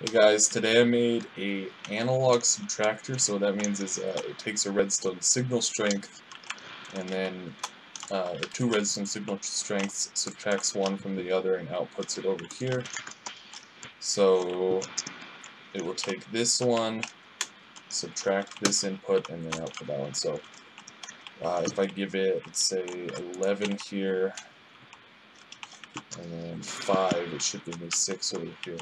Hey guys, today I made a analog subtractor, so what that means is uh, it takes a redstone signal strength and then uh, two redstone signal strengths subtracts one from the other and outputs it over here. So it will take this one, subtract this input, and then output that one. So uh, if I give it, let's say 11 here, and then 5, it should give me 6 over here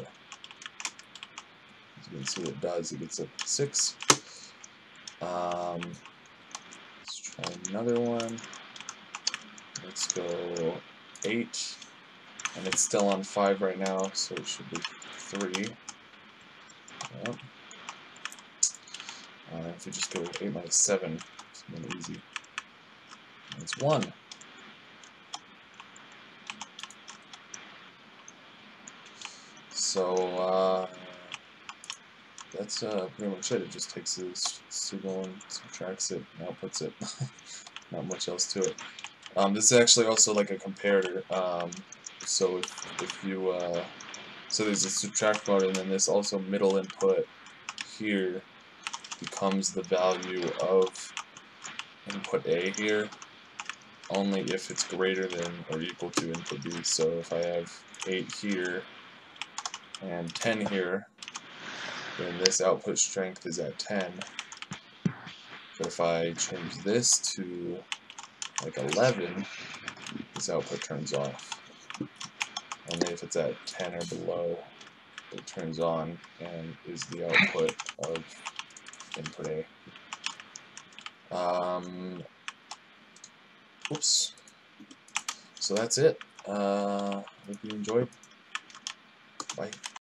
can see what it does. It gets up to 6. Um, let's try another one. Let's go 8. And it's still on 5 right now, so it should be 3. Yep. Uh, if we just go 8 minus 7, it's really easy. It's 1. So, uh, that's uh, pretty much it. It just takes this signal and subtracts it and outputs it. Not much else to it. Um, this is actually also like a comparator. Um, so if, if you, uh, so there's a subtract mode and then this also middle input here becomes the value of input A here only if it's greater than or equal to input B. So if I have 8 here and 10 here, then this output strength is at 10. But if I change this to like 11, this output turns off. Only if it's at 10 or below, it turns on and is the output of input A. Um, oops. So that's it. Uh, hope you enjoyed. Bye.